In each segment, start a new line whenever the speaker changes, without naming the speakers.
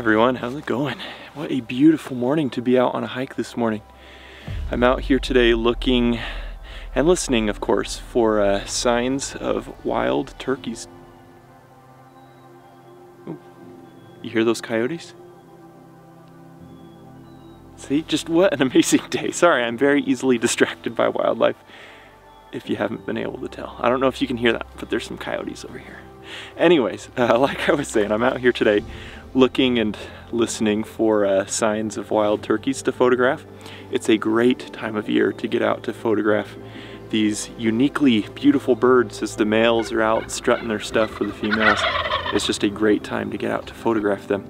Everyone, how's it going? What a beautiful morning to be out on a hike this morning. I'm out here today looking and listening, of course, for uh, signs of wild turkeys. Ooh. You hear those coyotes? See, just what an amazing day. Sorry, I'm very easily distracted by wildlife, if you haven't been able to tell. I don't know if you can hear that, but there's some coyotes over here. Anyways, uh, like I was saying, I'm out here today looking and listening for uh, signs of wild turkeys to photograph. It's a great time of year to get out to photograph these uniquely beautiful birds as the males are out strutting their stuff for the females. It's just a great time to get out to photograph them.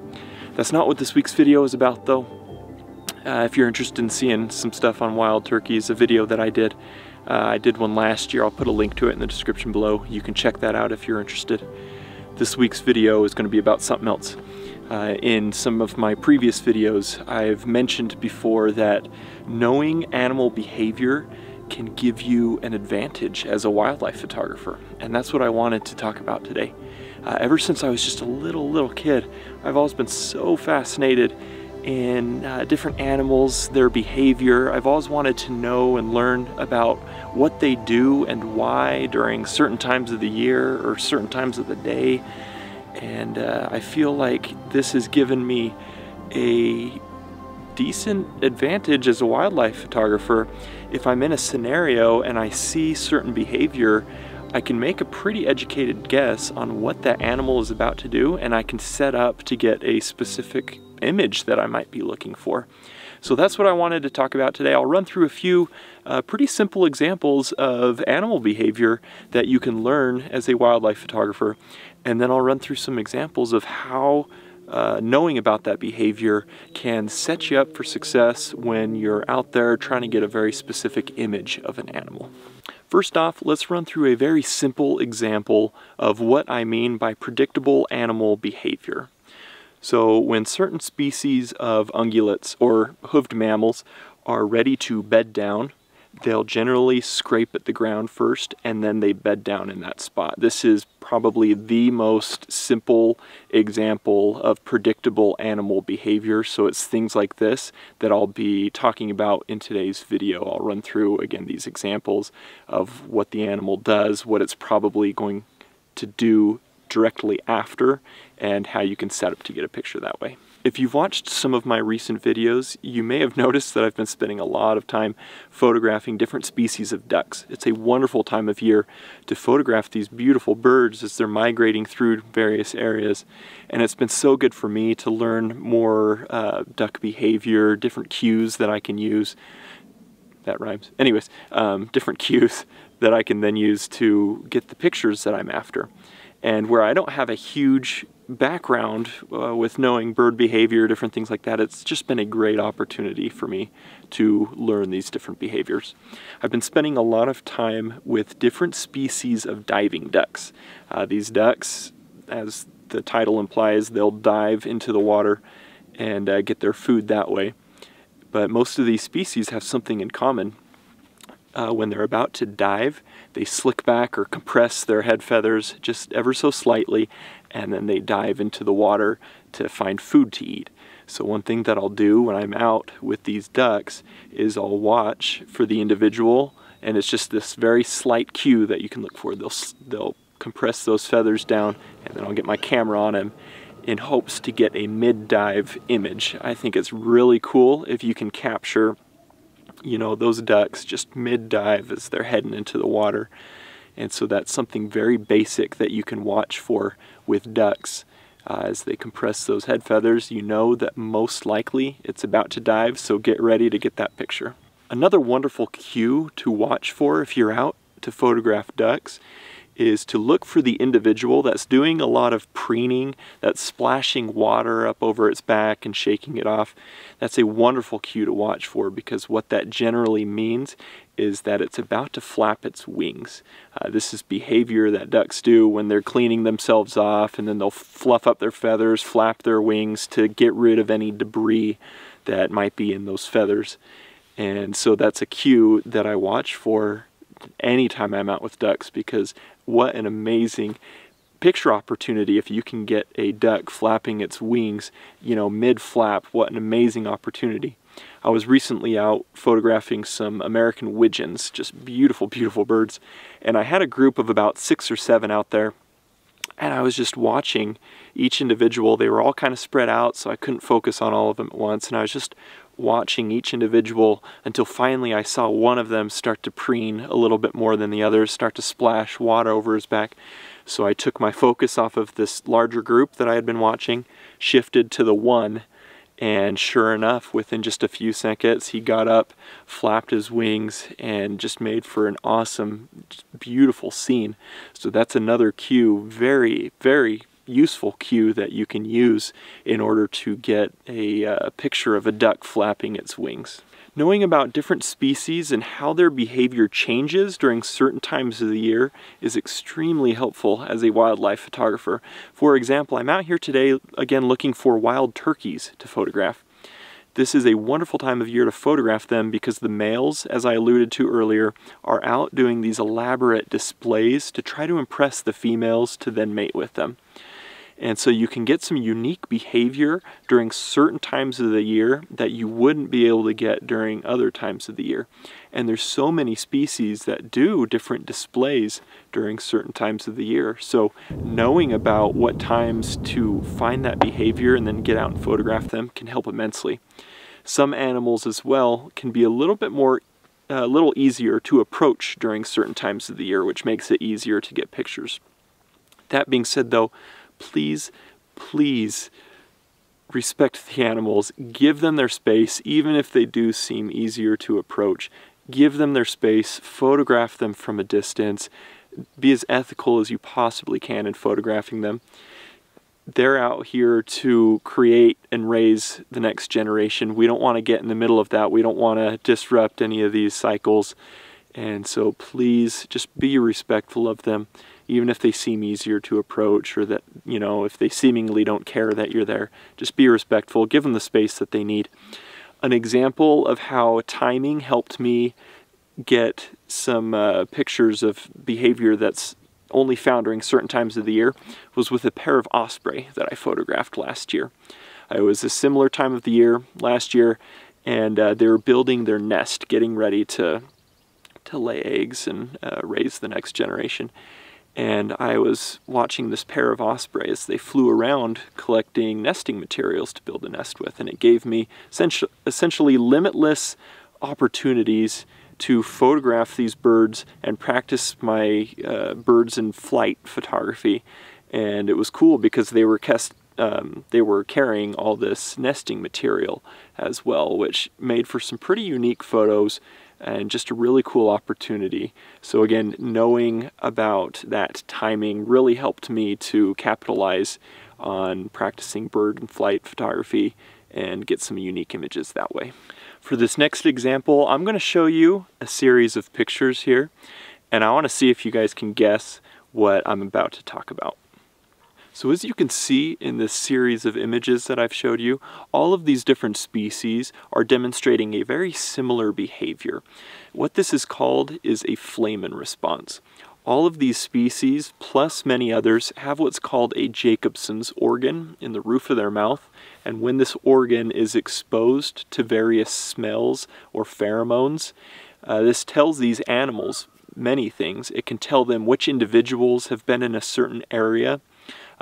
That's not what this week's video is about though. Uh, if you're interested in seeing some stuff on wild turkeys, a video that I did, uh, I did one last year. I'll put a link to it in the description below. You can check that out if you're interested. This week's video is going to be about something else. Uh, in some of my previous videos, I've mentioned before that knowing animal behavior can give you an advantage as a wildlife photographer. And that's what I wanted to talk about today. Uh, ever since I was just a little, little kid, I've always been so fascinated in uh, different animals, their behavior. I've always wanted to know and learn about what they do and why during certain times of the year or certain times of the day. And uh, I feel like this has given me a decent advantage as a wildlife photographer. If I'm in a scenario and I see certain behavior, I can make a pretty educated guess on what that animal is about to do and I can set up to get a specific image that I might be looking for. So that's what I wanted to talk about today. I'll run through a few uh, pretty simple examples of animal behavior that you can learn as a wildlife photographer and then I'll run through some examples of how uh, knowing about that behavior can set you up for success when you're out there trying to get a very specific image of an animal. First off, let's run through a very simple example of what I mean by predictable animal behavior. So when certain species of ungulates or hoofed mammals are ready to bed down, they'll generally scrape at the ground first and then they bed down in that spot. This is probably the most simple example of predictable animal behavior. So it's things like this that I'll be talking about in today's video. I'll run through again these examples of what the animal does, what it's probably going to do directly after, and how you can set up to get a picture that way. If you've watched some of my recent videos, you may have noticed that I've been spending a lot of time photographing different species of ducks. It's a wonderful time of year to photograph these beautiful birds as they're migrating through various areas. And it's been so good for me to learn more uh, duck behavior, different cues that I can use. That rhymes. Anyways, um, different cues that I can then use to get the pictures that I'm after. And where I don't have a huge background uh, with knowing bird behavior, different things like that, it's just been a great opportunity for me to learn these different behaviors. I've been spending a lot of time with different species of diving ducks. Uh, these ducks, as the title implies, they'll dive into the water and uh, get their food that way. But most of these species have something in common. Uh, when they're about to dive, they slick back or compress their head feathers just ever so slightly and then they dive into the water to find food to eat. So one thing that I'll do when I'm out with these ducks is I'll watch for the individual and it's just this very slight cue that you can look for. They'll, they'll compress those feathers down and then I'll get my camera on them in hopes to get a mid-dive image. I think it's really cool if you can capture you know those ducks just mid-dive as they're heading into the water and so that's something very basic that you can watch for with ducks. Uh, as they compress those head feathers, you know that most likely it's about to dive, so get ready to get that picture. Another wonderful cue to watch for if you're out to photograph ducks is to look for the individual that's doing a lot of preening, that's splashing water up over its back and shaking it off. That's a wonderful cue to watch for because what that generally means is that it's about to flap its wings. Uh, this is behavior that ducks do when they're cleaning themselves off and then they'll fluff up their feathers, flap their wings to get rid of any debris that might be in those feathers. And so that's a cue that I watch for anytime I'm out with ducks because what an amazing picture opportunity if you can get a duck flapping its wings, you know, mid-flap, what an amazing opportunity. I was recently out photographing some American widgeons, just beautiful, beautiful birds, and I had a group of about six or seven out there, and I was just watching each individual. They were all kind of spread out, so I couldn't focus on all of them at once, and I was just watching each individual until finally I saw one of them start to preen a little bit more than the others, start to splash water over his back. So I took my focus off of this larger group that I had been watching, shifted to the one, and sure enough, within just a few seconds, he got up, flapped his wings, and just made for an awesome, beautiful scene. So that's another cue, very, very useful cue that you can use in order to get a uh, picture of a duck flapping its wings. Knowing about different species and how their behavior changes during certain times of the year is extremely helpful as a wildlife photographer. For example, I'm out here today again looking for wild turkeys to photograph. This is a wonderful time of year to photograph them because the males, as I alluded to earlier, are out doing these elaborate displays to try to impress the females to then mate with them. And so you can get some unique behavior during certain times of the year that you wouldn't be able to get during other times of the year. And there's so many species that do different displays during certain times of the year. So knowing about what times to find that behavior and then get out and photograph them can help immensely. Some animals as well can be a little bit more a little easier to approach during certain times of the year, which makes it easier to get pictures. That being said though, please, please respect the animals. Give them their space, even if they do seem easier to approach. Give them their space, photograph them from a distance, be as ethical as you possibly can in photographing them. They're out here to create and raise the next generation. We don't want to get in the middle of that. We don't want to disrupt any of these cycles. And so please just be respectful of them even if they seem easier to approach or that, you know, if they seemingly don't care that you're there. Just be respectful, give them the space that they need. An example of how timing helped me get some uh, pictures of behavior that's only found during certain times of the year was with a pair of osprey that I photographed last year. It was a similar time of the year last year, and uh, they were building their nest, getting ready to to lay eggs and uh, raise the next generation and I was watching this pair of ospreys. They flew around collecting nesting materials to build a nest with, and it gave me essentially limitless opportunities to photograph these birds and practice my uh, birds in flight photography. And it was cool because they were cast, um, they were carrying all this nesting material as well, which made for some pretty unique photos and just a really cool opportunity. So again, knowing about that timing really helped me to capitalize on practicing bird and flight photography and get some unique images that way. For this next example, I'm going to show you a series of pictures here, and I want to see if you guys can guess what I'm about to talk about. So as you can see in this series of images that I've showed you, all of these different species are demonstrating a very similar behavior. What this is called is a Flehmen response. All of these species, plus many others, have what's called a Jacobson's organ in the roof of their mouth, and when this organ is exposed to various smells or pheromones, uh, this tells these animals many things. It can tell them which individuals have been in a certain area,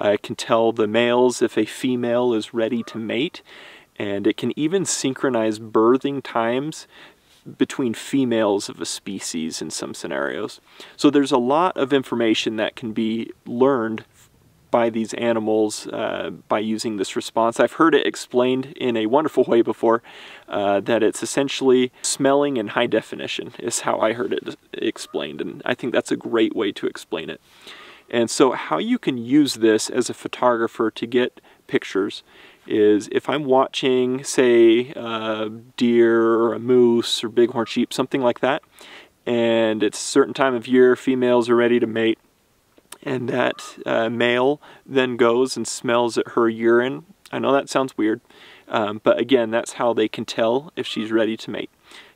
it can tell the males if a female is ready to mate, and it can even synchronize birthing times between females of a species in some scenarios. So there's a lot of information that can be learned by these animals uh, by using this response. I've heard it explained in a wonderful way before uh, that it's essentially smelling in high definition is how I heard it explained and I think that's a great way to explain it. And so how you can use this as a photographer to get pictures is if I'm watching, say, a deer or a moose or bighorn sheep, something like that, and it's a certain time of year, females are ready to mate, and that uh, male then goes and smells at her urine. I know that sounds weird, um, but again, that's how they can tell if she's ready to mate.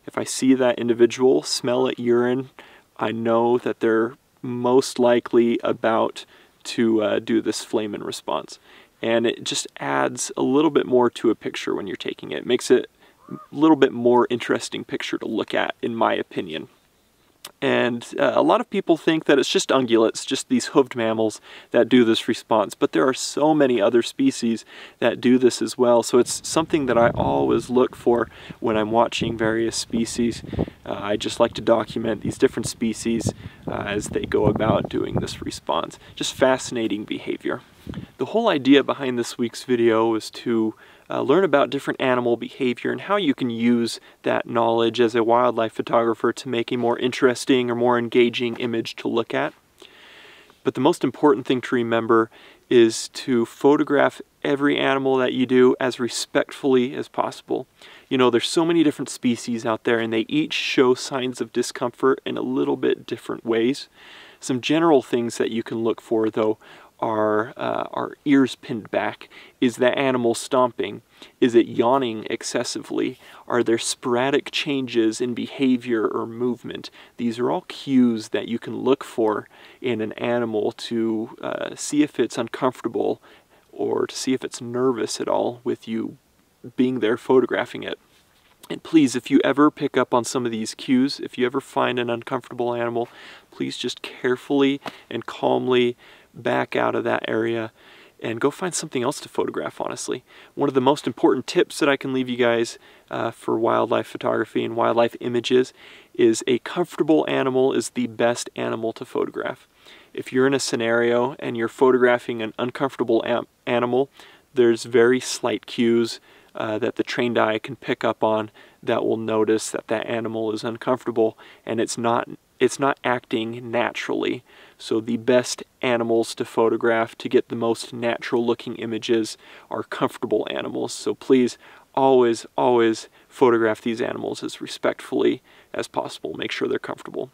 If I see that individual smell at urine, I know that they're most likely about to uh, do this Flehmen response. And it just adds a little bit more to a picture when you're taking it. it makes it a little bit more interesting picture to look at, in my opinion. And uh, a lot of people think that it's just ungulates, just these hoofed mammals that do this response. But there are so many other species that do this as well. So it's something that I always look for when I'm watching various species. Uh, I just like to document these different species uh, as they go about doing this response. Just fascinating behavior. The whole idea behind this week's video is to uh, learn about different animal behavior and how you can use that knowledge as a wildlife photographer to make a more interesting or more engaging image to look at. But the most important thing to remember is to photograph every animal that you do as respectfully as possible. You know, there's so many different species out there and they each show signs of discomfort in a little bit different ways. Some general things that you can look for though are, uh, are ears pinned back? Is that animal stomping? Is it yawning excessively? Are there sporadic changes in behavior or movement? These are all cues that you can look for in an animal to uh, see if it's uncomfortable or to see if it's nervous at all with you being there photographing it. And please, if you ever pick up on some of these cues, if you ever find an uncomfortable animal, please just carefully and calmly back out of that area and go find something else to photograph, honestly. One of the most important tips that I can leave you guys uh, for wildlife photography and wildlife images is a comfortable animal is the best animal to photograph. If you're in a scenario and you're photographing an uncomfortable animal, there's very slight cues uh, that the trained eye can pick up on that will notice that that animal is uncomfortable and it's not it's not acting naturally. So the best animals to photograph to get the most natural looking images are comfortable animals. So please always, always photograph these animals as respectfully as possible. Make sure they're comfortable.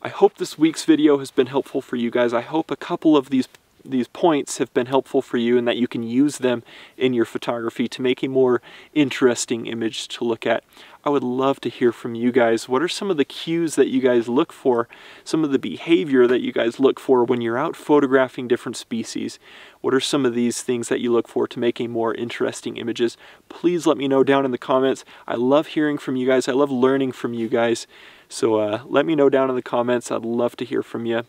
I hope this week's video has been helpful for you guys. I hope a couple of these these points have been helpful for you and that you can use them in your photography to make a more interesting image to look at. I would love to hear from you guys. What are some of the cues that you guys look for? Some of the behavior that you guys look for when you're out photographing different species? What are some of these things that you look for to make a more interesting images? Please let me know down in the comments. I love hearing from you guys. I love learning from you guys. So uh, let me know down in the comments. I'd love to hear from you.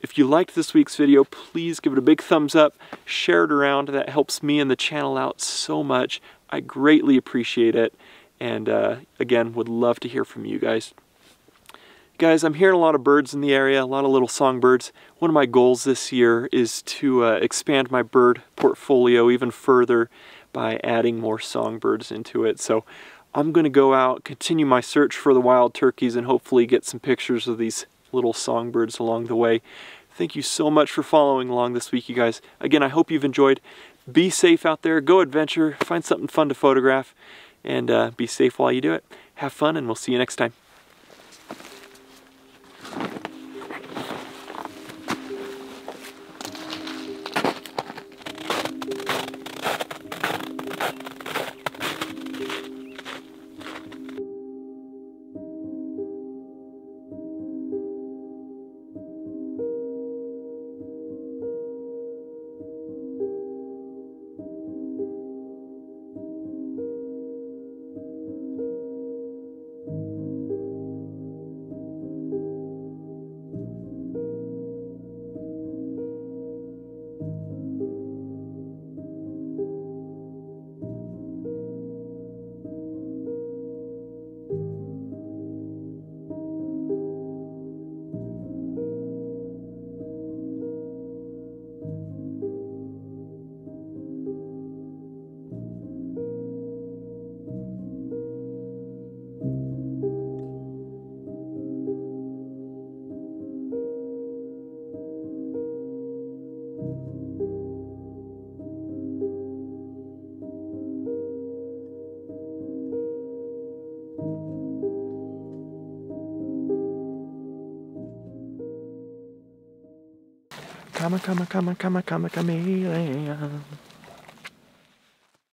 If you liked this week's video, please give it a big thumbs up, share it around. That helps me and the channel out so much. I greatly appreciate it. And uh, again, would love to hear from you guys. Guys, I'm hearing a lot of birds in the area, a lot of little songbirds. One of my goals this year is to uh, expand my bird portfolio even further by adding more songbirds into it. So I'm going to go out, continue my search for the wild turkeys, and hopefully get some pictures of these little songbirds along the way. Thank you so much for following along this week, you guys. Again, I hope you've enjoyed. Be safe out there, go adventure, find something fun to photograph, and uh, be safe while you do it. Have fun, and we'll see you next time. Come, come, come, come, come, come, chameleon.